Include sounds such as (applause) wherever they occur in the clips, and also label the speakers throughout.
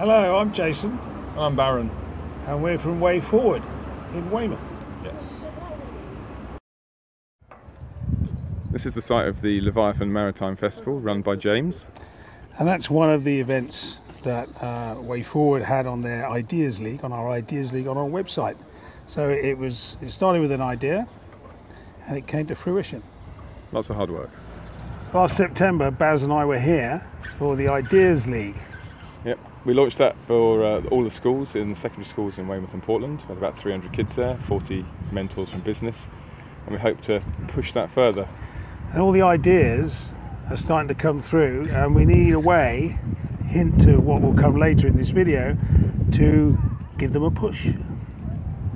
Speaker 1: Hello, I'm Jason,
Speaker 2: I'm Baron.
Speaker 1: and we're from Weyforward in Weymouth.
Speaker 2: Yes. This is the site of the Leviathan Maritime Festival run by James.
Speaker 1: And that's one of the events that uh, Weyforward had on their Ideas League, on our Ideas League on our website. So it was, it started with an idea and it came to fruition.
Speaker 2: Lots of hard work.
Speaker 1: Last September, Baz and I were here for the Ideas League.
Speaker 2: We launched that for uh, all the schools in the secondary schools in Weymouth and Portland. We had about 300 kids there, 40 mentors from business, and we hope to push that further.
Speaker 1: And all the ideas are starting to come through, and we need a way, hint to what will come later in this video, to give them a push.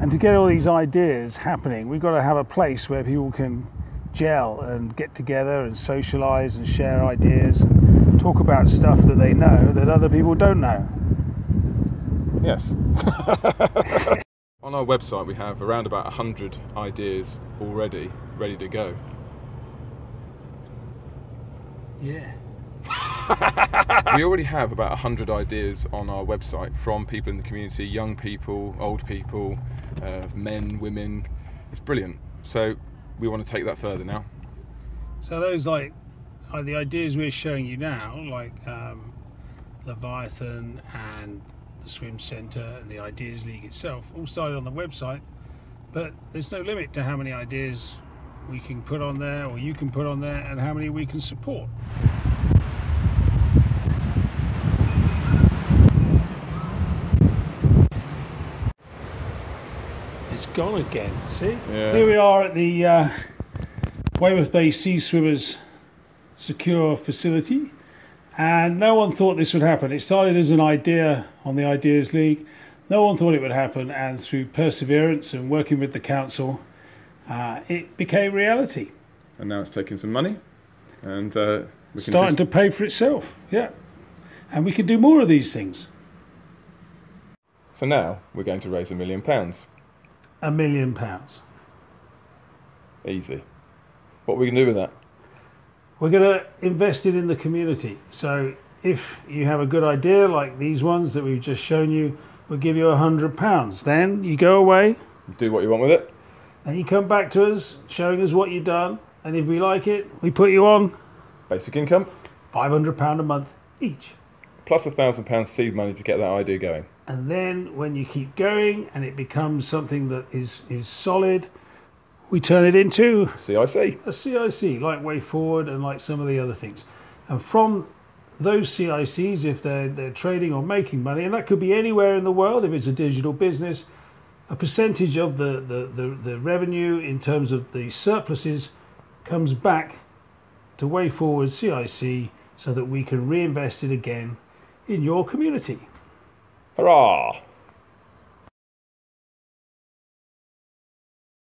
Speaker 1: And to get all these ideas happening, we've got to have a place where people can gel and get together and socialize and share ideas and talk about stuff that they know that other people don't know.
Speaker 2: Yes. (laughs) On our website, we have around about 100 ideas already ready to go.
Speaker 1: Yeah. (laughs)
Speaker 2: we already have about 100 ideas on our website from people in the community young people, old people, uh, men, women. It's brilliant. So we want to take that further now.
Speaker 1: So those like the ideas we're showing you now, like um, Leviathan and the Swim Centre and the Ideas League itself, all started on the website. But there's no limit to how many ideas we can put on there, or you can put on there, and how many we can support. It's gone again. See?
Speaker 2: Yeah.
Speaker 1: Here we are at the uh, Weymouth Bay Sea Swimmers Secure Facility, and no one thought this would happen. It started as an idea on the Ideas League. No one thought it would happen, and through perseverance and working with the council, uh, it became reality.
Speaker 2: And now it's taking some money. And uh, we can
Speaker 1: Starting
Speaker 2: just-
Speaker 1: to pay for itself. Yeah. And we can do more of these things.
Speaker 2: So now we're going to raise a million pounds.
Speaker 1: A million pounds.
Speaker 2: Easy. What are we going to do with that?
Speaker 1: We're going to invest it in the community. So if you have a good idea like these ones that we've just shown you, we'll give you a hundred pounds. Then you go away
Speaker 2: Do what you want with it.
Speaker 1: and you come back to us showing us what you've done. And if we like it, we put you on
Speaker 2: Basic income
Speaker 1: five hundred pound a month each.
Speaker 2: plus a thousand pounds seed money to get that idea going.
Speaker 1: And then when you keep going and it becomes something that is, is solid, we turn it into
Speaker 2: CIC.
Speaker 1: a CIC, like Weyforward and like some of the other things. And from those CICs, if they're, they're trading or making money, and that could be anywhere in the world if it's a digital business, a percentage of the, the, the, the revenue in terms of the surpluses comes back to Weyforward CIC so that we can reinvest it again in your community.
Speaker 2: Hurrah!